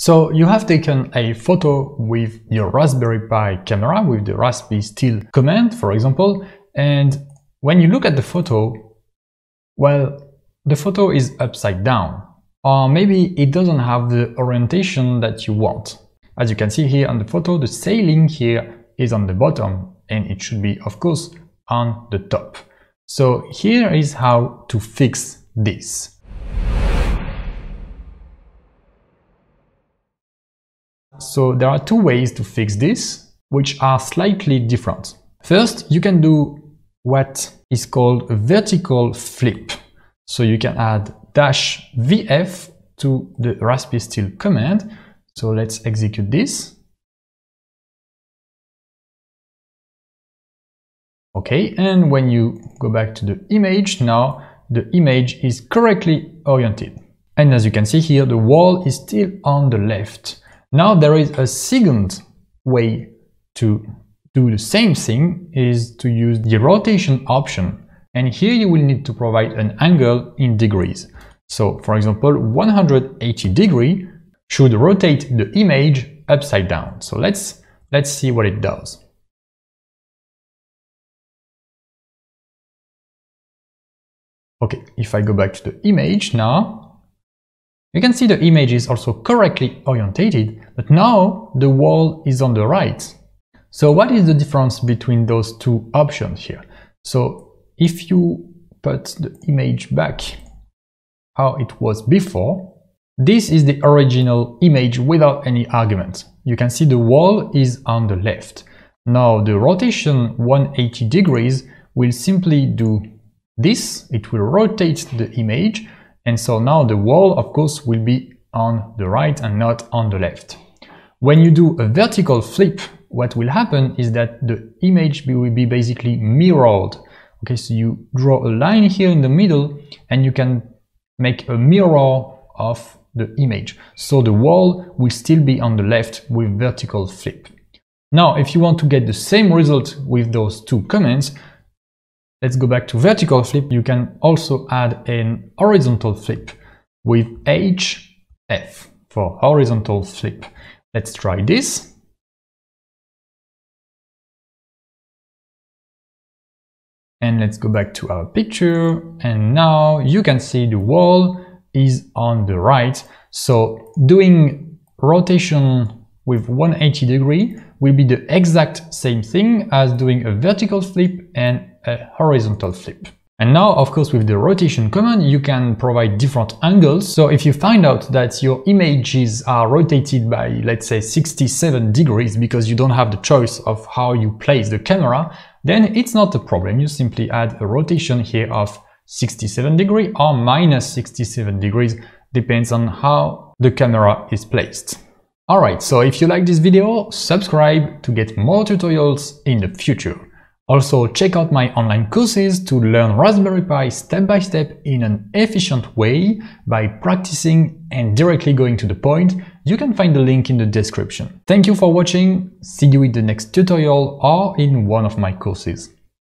So you have taken a photo with your Raspberry Pi camera with the raspistill command, for example, and when you look at the photo, well, the photo is upside down, or maybe it doesn't have the orientation that you want. As you can see here on the photo, the sailing here is on the bottom and it should be, of course, on the top. So here is how to fix this. So there are two ways to fix this, which are slightly different. First, you can do what is called a vertical flip. So you can add dash VF to the raspistill command. So let's execute this. Okay, and when you go back to the image, now the image is correctly oriented. And as you can see here, the wall is still on the left. Now there is a second way to do the same thing is to use the rotation option. And here you will need to provide an angle in degrees. So for example, 180 degree should rotate the image upside down. So let's, let's see what it does. Okay, if I go back to the image now, you can see the image is also correctly orientated, but now the wall is on the right. So what is the difference between those two options here? So if you put the image back how it was before, this is the original image without any argument. You can see the wall is on the left. Now the rotation 180 degrees will simply do this, it will rotate the image and so now the wall, of course, will be on the right and not on the left. When you do a vertical flip, what will happen is that the image will be basically mirrored. Okay, so you draw a line here in the middle and you can make a mirror of the image. So the wall will still be on the left with vertical flip. Now, if you want to get the same result with those two commands, Let's go back to vertical flip. You can also add an horizontal flip with HF for horizontal flip. Let's try this. And let's go back to our picture. And now you can see the wall is on the right. So doing rotation with 180 degree will be the exact same thing as doing a vertical flip and a horizontal flip. And now, of course, with the rotation command, you can provide different angles. So if you find out that your images are rotated by, let's say, 67 degrees because you don't have the choice of how you place the camera, then it's not a problem. You simply add a rotation here of 67 degree or minus 67 degrees, depends on how the camera is placed. Alright, so if you like this video, subscribe to get more tutorials in the future. Also, check out my online courses to learn Raspberry Pi step by step in an efficient way by practicing and directly going to the point. You can find the link in the description. Thank you for watching, see you in the next tutorial or in one of my courses.